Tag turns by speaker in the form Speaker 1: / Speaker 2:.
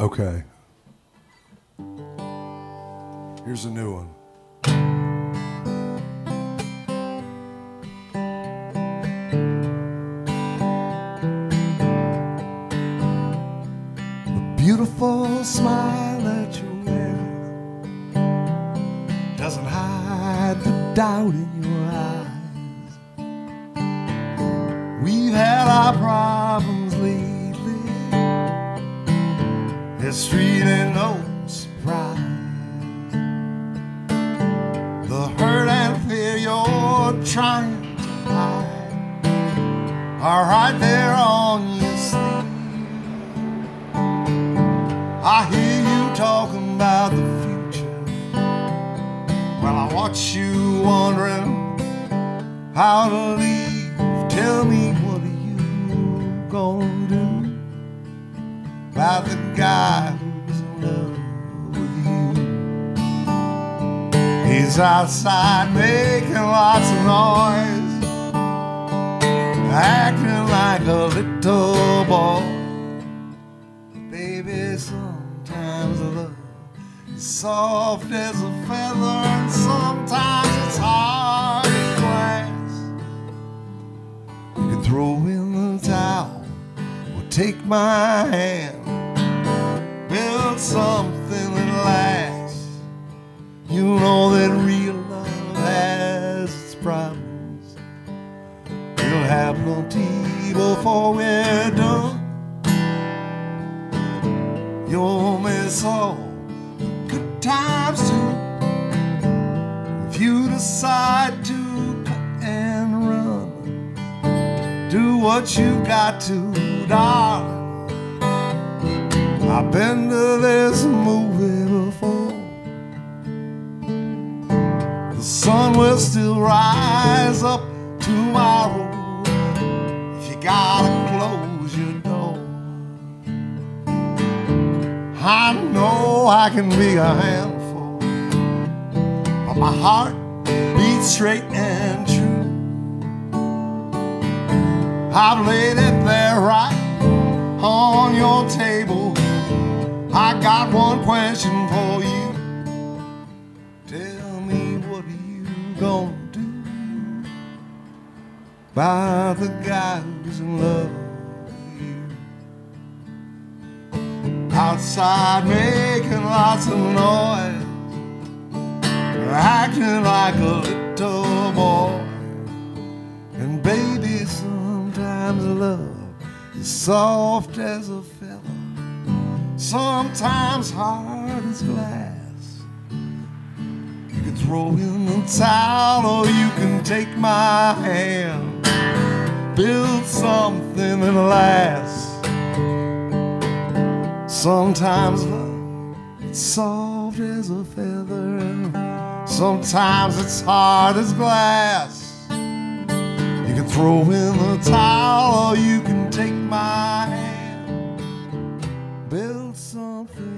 Speaker 1: Okay. Here's a new one. The beautiful smile that you wear doesn't hide the doubt in your eyes. We've had our problems lately. Trying to hide are right there on your sleeve. I hear you talking about the future. Well, I watch you wondering how to leave. Tell me, what are you gonna do about the guy He's outside making lots of noise, acting like a little boy. Baby, sometimes love is soft as a feather, and sometimes it's hard as glass. You can throw in the towel or take my hand, build something have no tea before we're done. You'll miss all good times too. If you decide to cut and run, do what you got to, darling. I've been to this movie before. The sun will still rise up tomorrow you gotta close your door. I know I can be a handful, but my heart beats straight and true. I've laid it there right on your table. I got one question about the guy who's in love with you? Outside making lots of noise, acting like a little boy. And baby, sometimes love is soft as a feather, sometimes hard as glass. You can throw in the towel or you can take my hand, build something and last. Sometimes it's soft as a feather, sometimes it's hard as glass. You can throw in the towel or you can take my hand, build something.